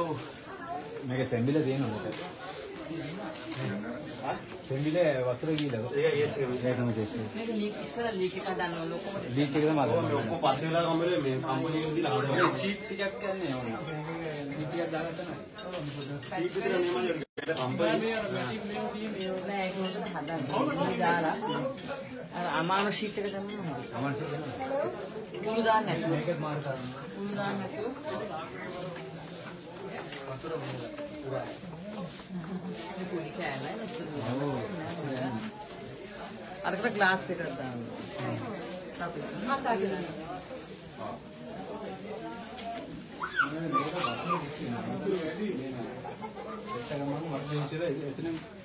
ඔව් මේක තැඹිලා තියෙනවද? තැඹිල වතුර ගිහලා. ඒක ඒස් එක ඒකම දෙස්සේ. මේක ලීක් ඉස්සර ලීක් එක හදන්න ඕන ඔක්කොම ලීක් එක තමයි ඔය අදන්නේ. ඔක්කොම පස්සේ වෙලා කම්බලේ මේ කම්පැනි එකෙන් දීලා හදනවා සීට් ටිකක් ගන්න ඕනේ. සීට් ටිකක් දාගත්තා නේද? සීට් විතර නෙමෙයි ඒක කම්පැනි නෑ ඒක හොඳට හදන්න. මේ දාලා අර අමානු ෂීට් එක තමයි හදන්නේ. අමන සීට් එක. උණු දාන්න නැතුව. මේකත් මාර කරන්න. උණු දාන්න නැතුව. මේ පොඩි කෑල්ලයි මෙතන. අරකට ග්ලාස් දෙකක් දාන්න. අපි මසා කරන්න. ඒක ගමන් වර්ධනය ඉස්සෙල්ලා එතන එන්න තියෙනවා ගොඩක් වුණා. යාළුවෝ දෙන්න වතුර වැඩි දුද්දෝ අනානන්ද කියන්න බෑ දෙකම අදි.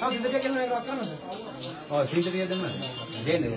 Oh, sinteria kena rakan. Oh, sinteria kena. Dia ni.